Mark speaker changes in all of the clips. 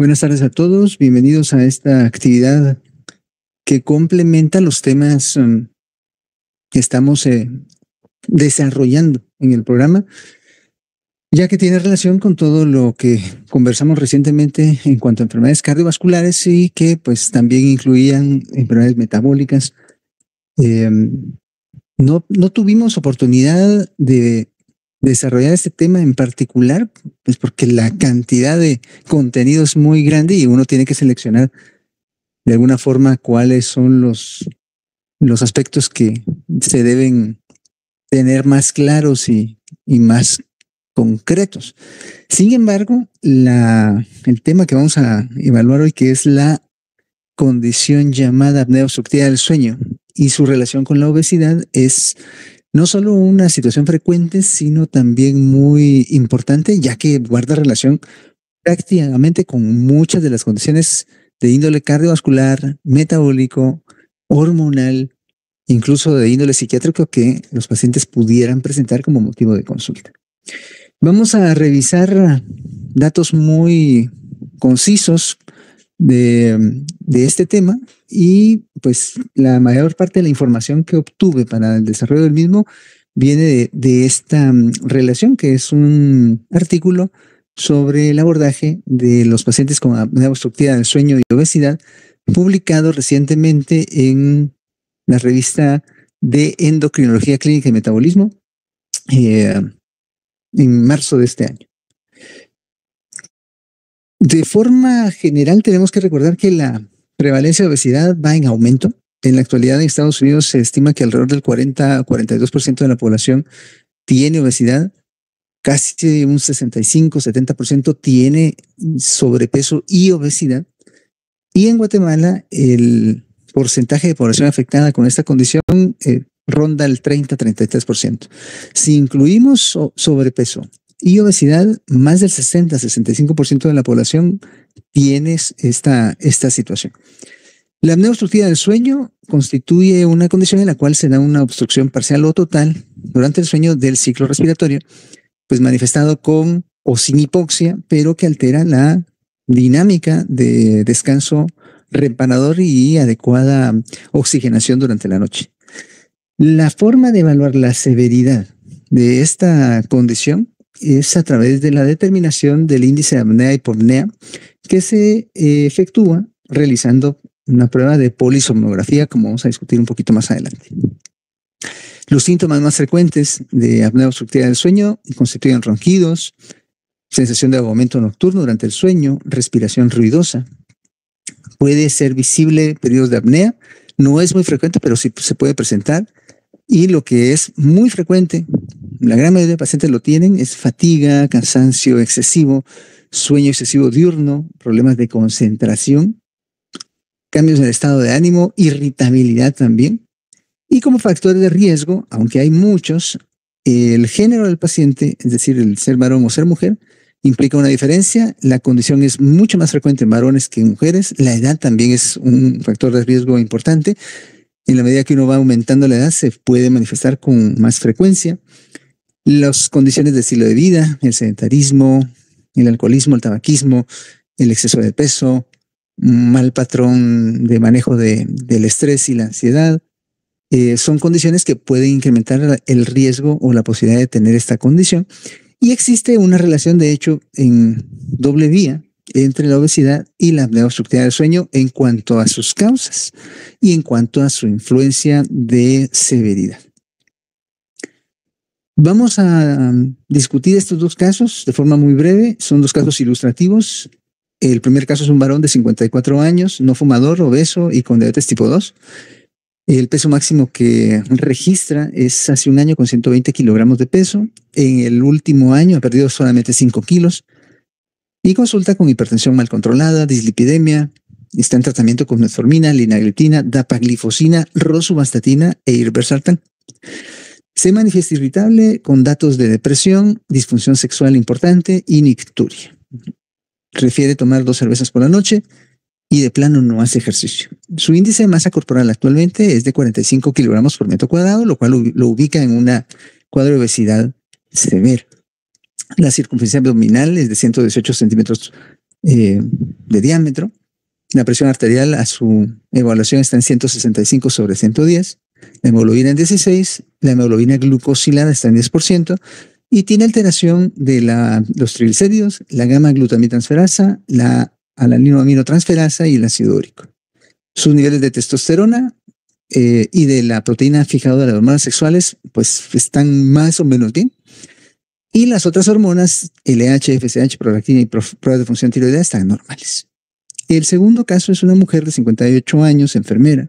Speaker 1: Buenas tardes a todos, bienvenidos a esta actividad que complementa los temas um, que estamos eh, desarrollando en el programa, ya que tiene relación con todo lo que conversamos recientemente en cuanto a enfermedades cardiovasculares y que pues también incluían enfermedades metabólicas. Em, no, no tuvimos oportunidad de desarrollar este tema en particular, pues porque la cantidad de contenido es muy grande y uno tiene que seleccionar de alguna forma cuáles son los, los aspectos que se deben tener más claros y, y más concretos. Sin embargo, la, el tema que vamos a evaluar hoy, que es la condición llamada apnea obstructiva del sueño y su relación con la obesidad, es no solo una situación frecuente, sino también muy importante, ya que guarda relación prácticamente con muchas de las condiciones de índole cardiovascular, metabólico, hormonal, incluso de índole psiquiátrico que los pacientes pudieran presentar como motivo de consulta. Vamos a revisar datos muy concisos de, este tema y pues la mayor parte de la información que obtuve para el desarrollo del mismo viene de, esta mm, relación, que es un artículo sobre el abordaje de los pacientes con apnea obstructiva del sueño y obesidad, publicado recientemente en la revista de Endocrinología Clínica y Metabolismo eh, en marzo de este año. De forma general, tenemos que recordar que la prevalencia de obesidad va en aumento. En la actualidad en Estados Unidos se estima que alrededor del 40 42% de la población tiene obesidad, casi un 65-70% tiene sobrepeso y obesidad. Y en Guatemala el porcentaje de población afectada con esta condición eh, ronda el 30-33%. Si incluimos sobrepeso y obesidad, más del 60-65% de la población tienes esta, esta situación. La apnea obstructiva del sueño constituye una condición en la cual se da una obstrucción parcial o total durante el sueño del ciclo respiratorio, pues manifestado con o sin hipoxia, pero que altera la dinámica de descanso reparador y adecuada oxigenación durante la noche. La forma de evaluar la severidad de esta condición es a través de la determinación del índice de apnea y hipopnea que se eh, efectúa realizando una prueba de polisomnografía, como vamos a discutir un poquito más adelante. Los síntomas más frecuentes de apnea obstructiva del sueño constituyen ronquidos, sensación de ahogamiento nocturno durante el sueño, respiración ruidosa. Puede ser visible periodos de apnea, no es muy frecuente, pero sí se puede presentar. Y lo que es muy frecuente la gran mayoría de pacientes lo tienen, es fatiga, cansancio excesivo, sueño excesivo diurno, problemas de concentración, cambios en el estado de ánimo, irritabilidad también. Y como factores de riesgo, aunque hay muchos, el género del paciente, es decir, el ser varón o ser mujer, implica una diferencia. La condición es mucho más frecuente en varones que en mujeres. La edad también es un factor de riesgo importante. En la medida que uno va aumentando la edad, se puede manifestar con más frecuencia las condiciones de estilo de vida, el sedentarismo, el alcoholismo, el tabaquismo, el exceso de peso, mal patrón de manejo de, del estrés y la ansiedad, eh, son condiciones que pueden incrementar el riesgo o la posibilidad de tener esta condición. Y existe una relación, de hecho, en doble vía entre la obesidad y la apnea del sueño en cuanto a sus causas y en cuanto a su influencia de severidad. Vamos a um, discutir estos dos casos de forma muy breve. Son dos casos ilustrativos. El primer caso es un varón de 54 años, no fumador, obeso y con diabetes tipo 2. El peso máximo que registra es hace un año con 120 kilogramos de peso. En el último año ha perdido solamente 5 kilos. Y consulta con hipertensión mal controlada, dislipidemia. Está en tratamiento con metformina, linagliptina, dapaglifosina, rosuvastatina e irbesartán. Se manifiesta irritable con datos de depresión, disfunción sexual importante y nicturia. Refiere tomar dos cervezas por la noche y de plano no hace ejercicio. Su índice de masa corporal actualmente es de 45 kilogramos por metro cuadrado, lo cual lo ubica en una cuadro de obesidad severa. La circunferencia abdominal es de 118 centímetros eh, de diámetro. La presión arterial a su evaluación está en 165 sobre 110. La hemoglobina en 16. La hemoglobina glucosilada está en 10%. Y tiene alteración de los triglicéridos, la gamma glutamitransferasa, la alaninoaminotransferasa y el ácido úrico. Sus niveles de testosterona eh, y de la proteína fijadora de las hormonas sexuales, pues están más o menos bien. Y las otras hormonas, LH, FSH, prolactina y pruebas de función tiroidea, están normales. El segundo caso es una mujer de 58 años, enfermera,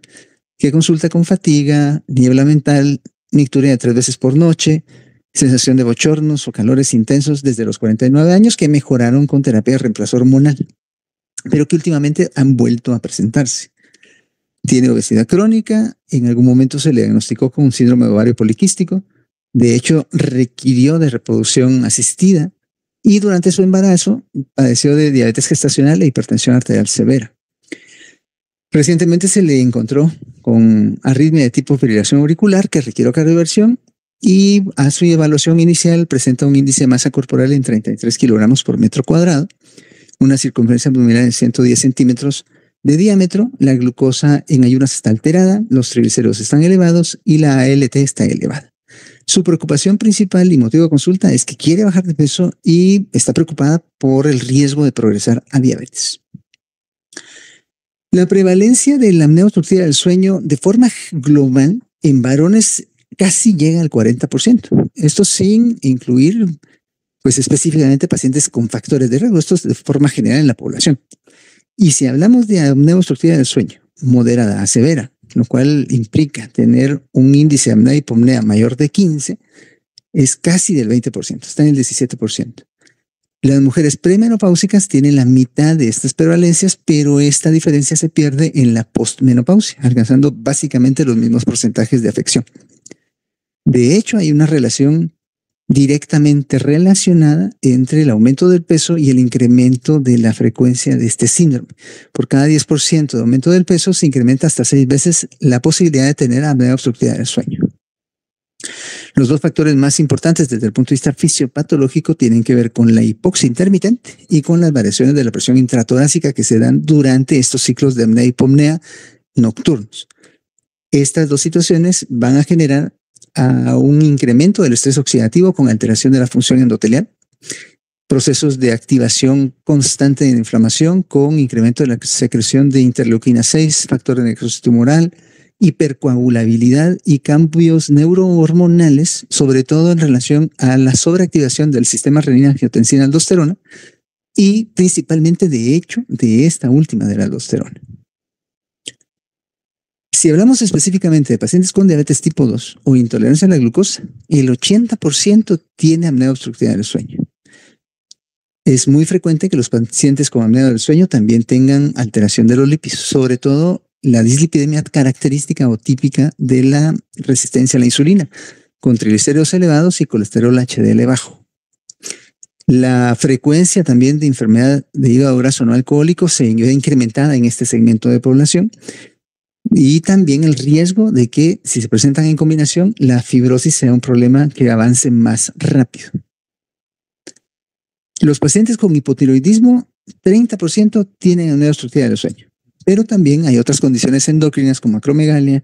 Speaker 1: que consulta con fatiga, niebla mental, nicturia tres veces por noche, sensación de bochornos o calores intensos desde los 49 años que mejoraron con terapia de reemplazo hormonal, pero que últimamente han vuelto a presentarse. Tiene obesidad crónica, en algún momento se le diagnosticó con un síndrome ovario poliquístico, de hecho requirió de reproducción asistida y durante su embarazo padeció de diabetes gestacional e hipertensión arterial severa. Recientemente se le encontró con arritmia de tipo fibrilación auricular que requirió cardioversión y a su evaluación inicial presenta un índice de masa corporal en 33 kilogramos por metro cuadrado, una circunferencia abdominal de 110 centímetros de diámetro, la glucosa en ayunas está alterada, los triglicéridos están elevados y la ALT está elevada. Su preocupación principal y motivo de consulta es que quiere bajar de peso y está preocupada por el riesgo de progresar a diabetes. La prevalencia de la apnea obstructiva del sueño de forma global en varones casi llega al 40%. Esto sin incluir, pues específicamente pacientes con factores de riesgo. Esto es de forma general en la población. Y si hablamos de apnea obstructiva del sueño, moderada a severa, lo cual implica tener un índice de apnea hipomnea mayor de 15, es casi del 20%, está en el 17%. Las mujeres premenopáusicas tienen la mitad de estas prevalencias, pero esta diferencia se pierde en la postmenopausia, alcanzando básicamente los mismos porcentajes de afección. De hecho, hay una relación directamente relacionada entre el aumento del peso y el incremento de la frecuencia de este síndrome. Por cada 10% de aumento del peso se incrementa hasta seis veces la posibilidad de tener apnea obstructiva del sueño. Los dos factores más importantes desde el punto de vista fisiopatológico tienen que ver con la hipoxia intermitente y con las variaciones de la presión intratorácica que se dan durante estos ciclos de apnea y hipomnea nocturnos. Estas dos situaciones van a generar un incremento del estrés oxidativo con alteración de la función endotelial, procesos de activación constante de inflamación con incremento de la secreción de interleuquina 6, factor de necrosis tumoral, hipercoagulabilidad y cambios neurohormonales, sobre todo en relación a la sobreactivación del sistema renina-angiotensina-aldosterona y principalmente, de hecho, de esta última de la aldosterona. Si hablamos específicamente de pacientes con diabetes tipo 2 o intolerancia a la glucosa, el 80% tiene apnea obstructiva del sueño. Es muy frecuente que los pacientes con apnea del sueño también tengan alteración de los lípidos, sobre todo la dislipidemia característica o típica de la resistencia a la insulina, con triglicéridos elevados y colesterol HDL bajo. La frecuencia también de enfermedad de hígado graso no alcohólico se ve incrementada en este segmento de población y también el riesgo de que si se presentan en combinación, la fibrosis sea un problema que avance más rápido. Los pacientes con hipotiroidismo, 30% tienen apnea obstructiva del sueño, pero también hay otras condiciones endocrinas como acromegalia,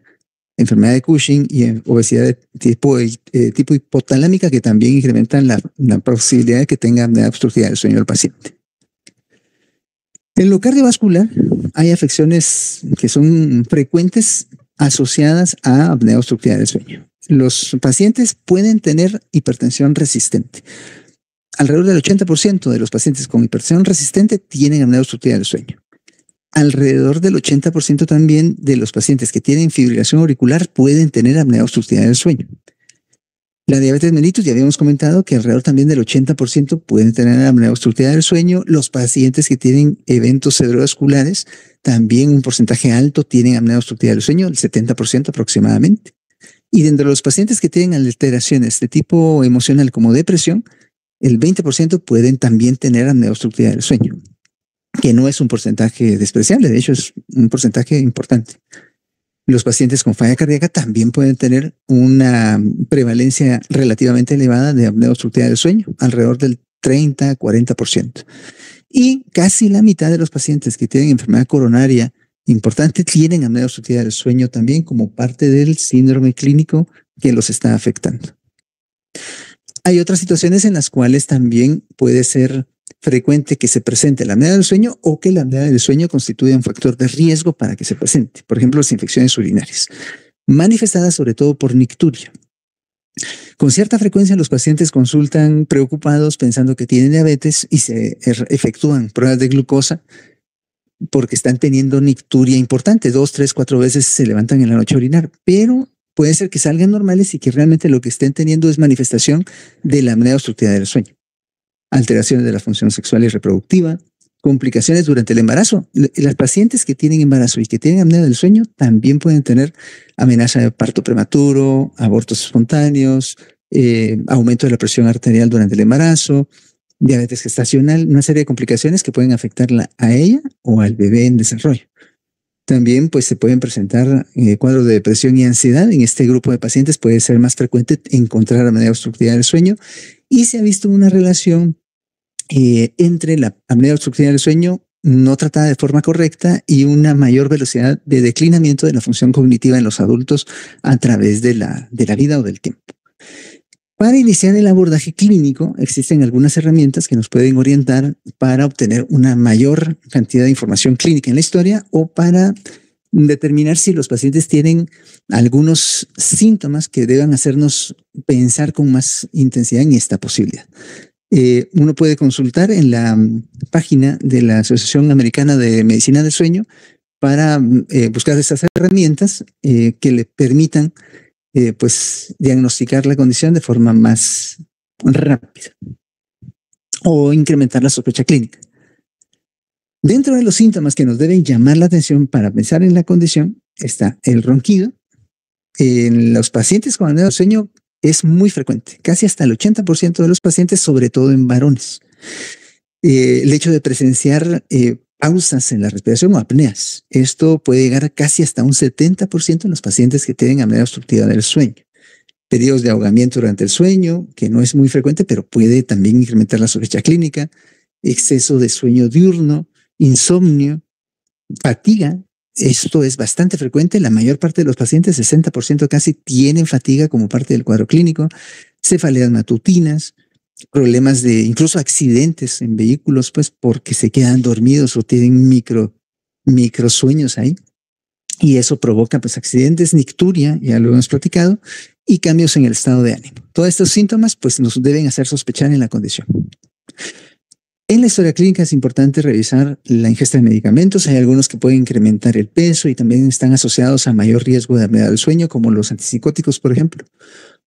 Speaker 1: enfermedad de Cushing y obesidad de tipo, eh, tipo hipotalámica que también incrementan la, la posibilidad de que tenga apnea obstructiva del sueño del paciente. En lo cardiovascular hay afecciones que son frecuentes asociadas a apnea obstructiva del sueño. Los pacientes pueden tener hipertensión resistente. Alrededor del 80% de los pacientes con hipertensión resistente tienen apnea obstructiva del sueño. Alrededor del 80% también de los pacientes que tienen fibrilación auricular pueden tener apnea del sueño. La diabetes mellitus, ya habíamos comentado que alrededor también del 80% pueden tener apnea obstructiva del sueño. Los pacientes que tienen eventos cerebrovasculares, también un porcentaje alto tienen apnea obstructiva del sueño, el 70% aproximadamente. Y dentro de los pacientes que tienen alteraciones de tipo emocional como depresión, el 20% pueden también tener apnea obstructiva del sueño, que no es un porcentaje despreciable, de hecho es un porcentaje importante. Los pacientes con falla cardíaca también pueden tener una prevalencia relativamente elevada de apnea obstructiva del sueño, alrededor del 30-40%. Y casi la mitad de los pacientes que tienen enfermedad coronaria importante tienen apnea obstructiva del sueño también como parte del síndrome clínico que los está afectando. Hay otras situaciones en las cuales también puede ser frecuente que se presente la apnea del sueño o que la apnea del sueño constituya un factor de riesgo para que se presente. Por ejemplo, las infecciones urinarias, manifestadas sobre todo por nicturia. Con cierta frecuencia los pacientes consultan preocupados pensando que tienen diabetes y se er, efectúan pruebas de glucosa porque están teniendo nicturia importante. Dos, tres, cuatro veces se levantan en la noche a orinar, pero puede ser que salgan normales y que realmente lo que estén teniendo es manifestación de la apnea obstructiva del sueño. Alteraciones de la función sexual y reproductiva, complicaciones durante el embarazo. Las pacientes que tienen embarazo y que tienen apnea del sueño también pueden tener amenaza de parto prematuro, abortos espontáneos, eh, aumento de la presión arterial durante el embarazo, diabetes gestacional, una serie de complicaciones que pueden afectarla a ella o al bebé en desarrollo. También pues, se pueden presentar eh, cuadros de depresión y ansiedad. En este grupo de pacientes puede ser más frecuente encontrar la manera obstructiva del sueño y se ha visto una relación eh, entre la apnea obstructiva del sueño no tratada de forma correcta y una mayor velocidad de declinamiento de la función cognitiva en los adultos a través de la, de la vida o del tiempo. Para iniciar el abordaje clínico, existen algunas herramientas que nos pueden orientar para obtener una mayor cantidad de información clínica en la historia o para determinar si los pacientes tienen algunos síntomas que deban hacernos pensar con más intensidad en esta posibilidad. Eh, uno puede consultar en la mm, página de la Asociación Americana de Medicina del Sueño para mm, eh, buscar estas herramientas eh, que le permitan eh, pues diagnosticar la condición de forma más rápida o incrementar la sospecha clínica. Dentro de los síntomas que nos deben llamar la atención para pensar en la condición está el ronquido. En los pacientes con apnea sueño es muy frecuente, casi hasta el 80% de los pacientes, sobre todo en varones. Eh, el hecho de presenciar eh, pausas en la respiración o apneas. Esto puede llegar casi hasta un 70% en los pacientes que tienen apnea obstructiva del sueño. Periodos de ahogamiento durante el sueño, que no es muy frecuente, pero puede también incrementar la sospecha clínica, exceso de sueño diurno, insomnio, fatiga. Esto es bastante frecuente. La mayor parte de los pacientes, 60% casi, tienen fatiga como parte del cuadro clínico, cefaleas matutinas, problemas de incluso accidentes en vehículos, pues porque se quedan dormidos o tienen micro, micro sueños ahí. Y eso provoca pues accidentes, nicturia, ya lo hemos platicado, y cambios en el estado de ánimo. Todos estos síntomas pues nos deben hacer sospechar en la condición. En la historia clínica es importante revisar la ingesta de medicamentos. Hay algunos que pueden incrementar el peso y también están asociados a mayor riesgo de apnea del sueño, como los antipsicóticos, por ejemplo,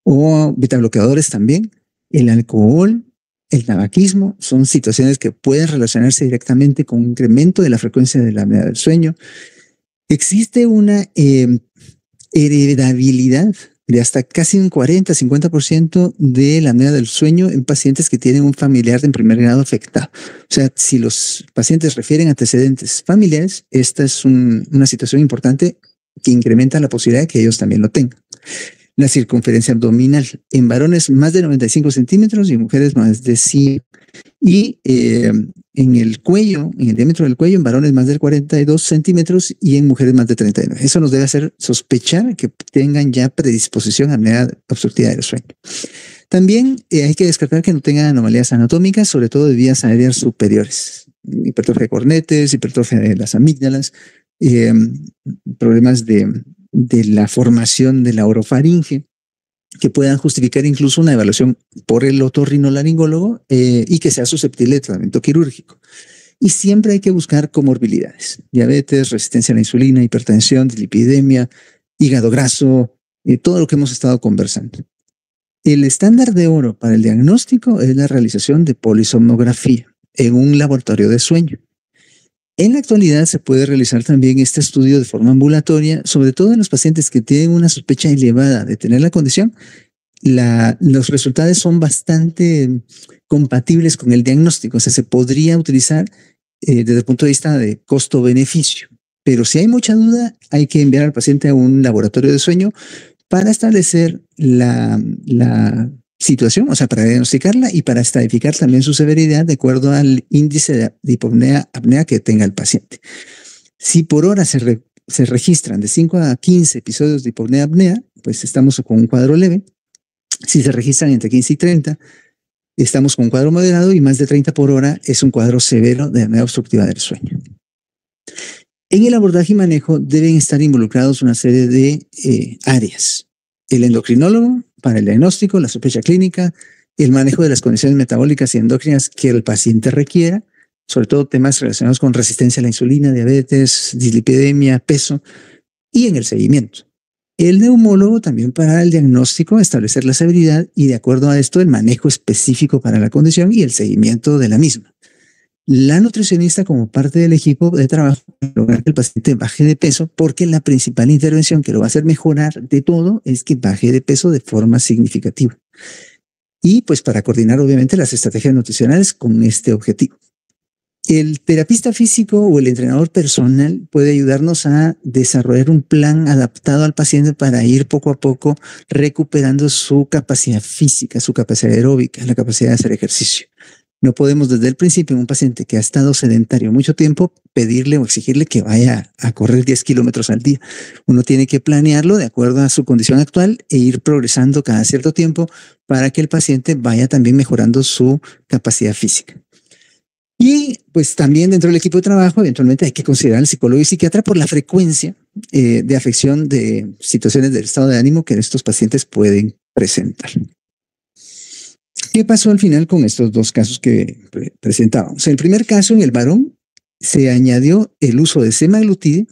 Speaker 1: o betabloqueadores también el alcohol, el tabaquismo son situaciones que pueden relacionarse directamente con un incremento de la frecuencia de la apnea del sueño. Existe una em, heredabilidad de hasta casi un 40-50% de la apnea del sueño en pacientes que tienen un familiar de primer grado afectado. O sea, si los pacientes refieren antecedentes familiares, esta es una situación importante que incrementa la posibilidad de que ellos también lo tengan la circunferencia abdominal. En varones más de 95 centímetros y en mujeres más de 100. Y eh, en el cuello, en el diámetro del cuello, en varones más de 42 centímetros y en mujeres más de 39. Eso nos debe hacer sospechar que tengan ya predisposición a apnea obstructiva del sueño. También eh, hay que descartar que no tengan anomalías anatómicas, sobre todo de vías aéreas superiores. Hipertrofia de cornetes, hipertrofia de las amígdalas, eh, problemas de de la formación de la orofaringe que puedan justificar incluso una evaluación por el otorrinolaringólogo eh, y que sea susceptible de tratamiento quirúrgico. Y siempre hay que buscar comorbilidades, diabetes, resistencia a la insulina, hipertensión, dilipidemia, hígado graso, eh, todo lo que hemos estado conversando. El estándar de oro para el diagnóstico es la realización de polisomnografía en un laboratorio de sueño. En la actualidad se puede realizar también este estudio de forma ambulatoria, sobre todo en los pacientes que tienen una sospecha elevada de tener la condición. los resultados son bastante compatibles con el diagnóstico, o sea, se podría utilizar eh, desde el punto de vista de costo-beneficio. Pero si hay mucha duda, hay que enviar al paciente a un laboratorio de sueño para establecer la, la situación, o sea, para diagnosticarla y para estadificar también su severidad de acuerdo al índice de hipopnea apnea que tenga el paciente. Si por hora se, se registran de 5 a 15 episodios de hipopnea apnea, pues estamos con un cuadro leve. Si se registran entre 15 y 30, estamos con un cuadro moderado y más de 30 por hora es un cuadro severo de apnea obstructiva del sueño. En el abordaje y manejo deben estar involucrados una serie de eh, áreas. El endocrinólogo para el diagnóstico, la sospecha clínica, el manejo de las condiciones metabólicas y endócrinas que el paciente requiera, sobre todo temas relacionados con resistencia a la insulina, diabetes, dislipidemia, peso, y en el seguimiento. El neumólogo también para el diagnóstico, establecer la severidad y de acuerdo a esto el manejo específico para la condición y el seguimiento de la misma. La nutricionista como parte del equipo de trabajo lograr que el paciente baje de peso porque la principal intervención que lo va a hacer mejorar de todo es que baje de peso de forma significativa. Y pues para coordinar obviamente las estrategias nutricionales con este objetivo. El terapista físico o el entrenador personal puede ayudarnos a desarrollar un plan adaptado al paciente para ir poco a poco recuperando su capacidad física, su capacidad aeróbica, la capacidad de hacer ejercicio. No podemos desde el principio un paciente que ha estado sedentario mucho tiempo pedirle o exigirle que vaya a correr 10 kilómetros al día. Uno tiene que planearlo de acuerdo a su condición actual e ir progresando cada cierto tiempo para que el paciente vaya también mejorando su capacidad física. Y pues también dentro del equipo de trabajo, eventualmente hay que considerar al psicólogo y psiquiatra por la frecuencia eh, de afección de situaciones del estado de ánimo que estos pacientes pueden presentar. ¿Qué pasó al final con estos dos casos que presentábamos? En el primer caso, en el varón, se añadió el uso de semaglutide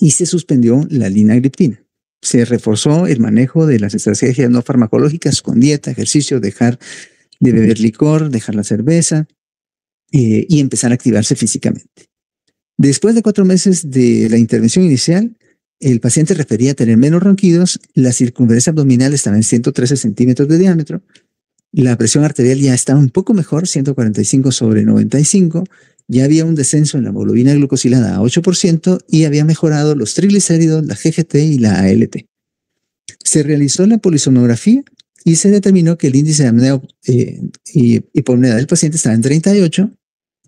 Speaker 1: y se suspendió la linagliptina. Se reforzó el manejo de las estrategias no farmacológicas con dieta, ejercicio, dejar de beber licor, dejar la cerveza, eh, y empezar a activarse físicamente. Después de cuatro meses de la intervención inicial, el paciente refería tener menos ronquidos, la circunferencia abdominal estaba en 113 centímetros de diámetro, la presión arterial ya estaba un poco mejor, 145 sobre 95, ya había un descenso en la hemoglobina glucosilada a 8% y había mejorado los triglicéridos, la GGT y la ALT. Se realizó la polisonografía y se determinó que el índice de apnea eh, y hipopnea del paciente estaba en 38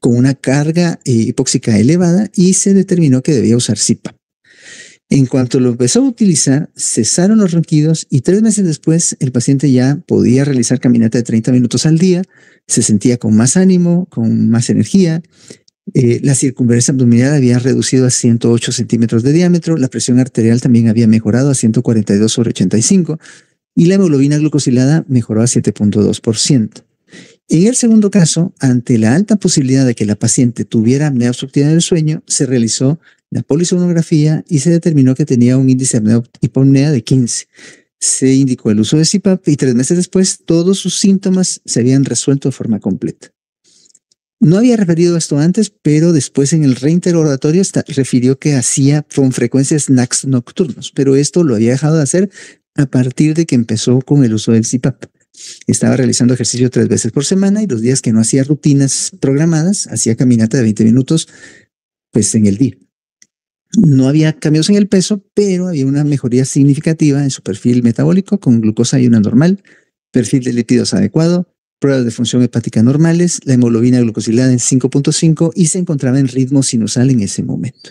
Speaker 1: con una carga eh, hipóxica elevada y se determinó que debía usar CPAP. En cuanto lo empezó a utilizar, cesaron los ronquidos y tres meses después el paciente ya podía realizar caminata de 30 minutos al día, se sentía con más ánimo, con más energía. Eh, la circunferencia abdominal había reducido a 108 centímetros de diámetro, la presión arterial también había mejorado a 142 sobre 85 y la hemoglobina glucosilada mejoró a 7.2%. En el segundo caso, ante la alta posibilidad de que la paciente tuviera apnea obstructiva del sueño, se realizó la polisonografía y se determinó que tenía un índice de hipopnea de 15. Se indicó el uso de CPAP y tres meses después todos sus síntomas se habían resuelto de forma completa. No había referido esto antes, pero después en el reinterrogatorio refirió que hacía con frecuencia snacks nocturnos, pero esto lo había dejado de hacer a partir de que empezó con el uso del CPAP. Estaba realizando ejercicio tres veces por semana y los días que no hacía rutinas programadas, hacía caminata de 20 minutos pues en el día. No había cambios en el peso, pero había una mejoría significativa en su perfil metabólico con glucosa y una normal, perfil de lípidos adecuado, pruebas de función hepática normales, la hemoglobina glucosilada en 5.5 y se encontraba en ritmo sinusal en ese momento.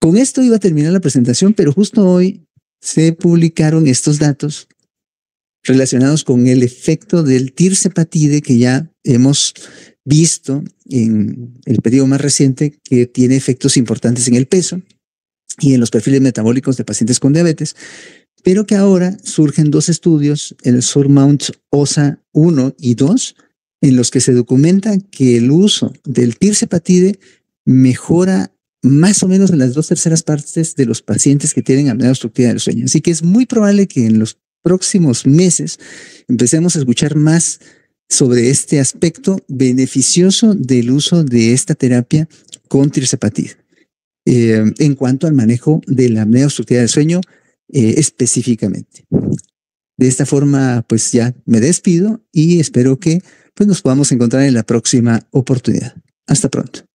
Speaker 1: Con esto iba a terminar la presentación, pero justo hoy se publicaron estos datos relacionados con el efecto del tirsepatide que ya hemos visto en el periodo más reciente que tiene efectos importantes en el peso y en los perfiles metabólicos de pacientes con diabetes, pero que ahora surgen dos estudios, el Surmount OSA 1 y 2, en los que se documenta que el uso del tirsepatide mejora más o menos en las dos terceras partes de los pacientes que tienen apnea obstructiva del sueño. Así que es muy probable que en los próximos meses empecemos a escuchar más sobre este aspecto beneficioso del uso de esta terapia con tirsepatid. Eh, en cuanto al manejo de la apnea obstructiva del sueño eh, específicamente. De esta forma, pues ya me despido y espero que pues, nos podamos encontrar en la próxima oportunidad. Hasta pronto.